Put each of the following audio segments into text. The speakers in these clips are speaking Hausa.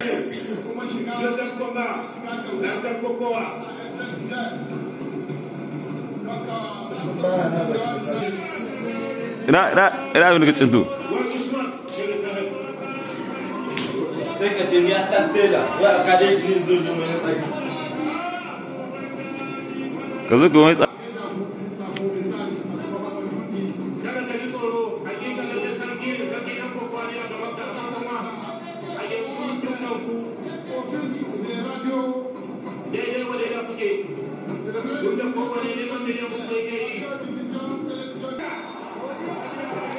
Joseph Konga, Dr. Kokowa. ina ina ina abin da ka cinto sai ka ce ni a ɗan tela wai a kade shi ne zo domin ya tsaki ka zo ka wani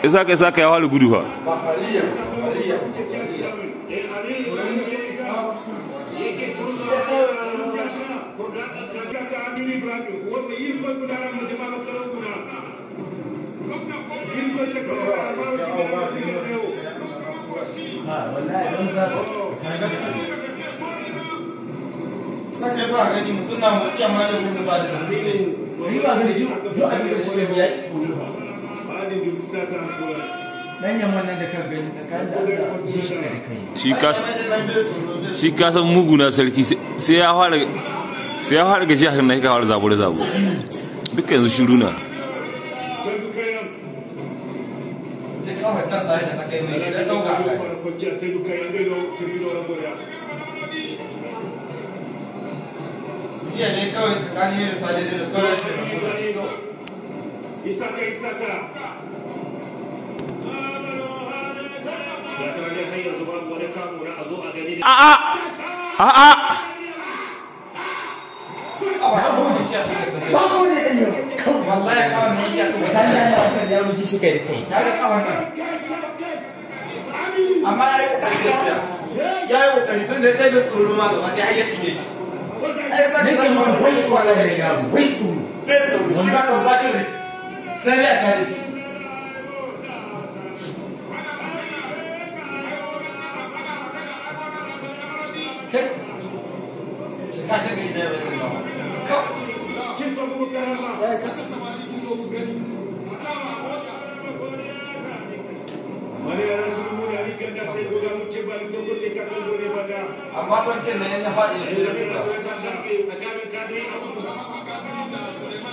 isa ka ya fara gudu fa ba haliya haliya Eh, abin da da da da sake sa gani mutum na motsi amma da gudun sa da dalilin Ba'adin duk suna sa hankuwa. Danyen wannan da ka gani tsakanin da Allah shi shi da kai. shi ka shi ka san mugu na sarki sai ya fara sai ya fara gashi hakan na ka fara zabure zabo duka yanzu shiru na Sai nan. kawai tan da ta kai mai da ɗauka sai duka turbi da jiya ne kawai tsakanin yin sale da kawai shi Isaka Isaka. Har yanzu babu shi ne yau. wallahi kawai ne shi a cikin Dan da ya ya kan yaro shi shi kai kai. ya ga kawai nan amma ya yi ƙoƙari ya yi ƙoƙari tun da ya ɗaya tsoro ma gaba ɗaya ya shige shi maka wai bai kuwa tsoro da da yaro. Bai tsoro shi ma kan sa kan sai dai a kare shi kai shi ka shi ne da bai tsoro ka kin so mu karama. ya kasa samari ki so su gani Wani yana su mu da ni kan da sai goga mu ce ba ni to ko te ka kan gore ba da. Amma sarkin nan ya faɗi shi da fita Tsakanin kadiri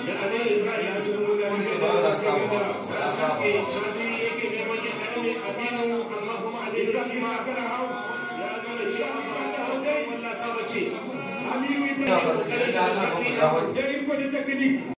da Ali Ibrahim su mu da ni kan da sai goga. Kadiri yake neman yin kadiri abinu amma kuma Ali Ibrahim ma kana hawo. Ya nuna cewa ba Allah saba ce. Aminu ina fata da ya ga ya faɗi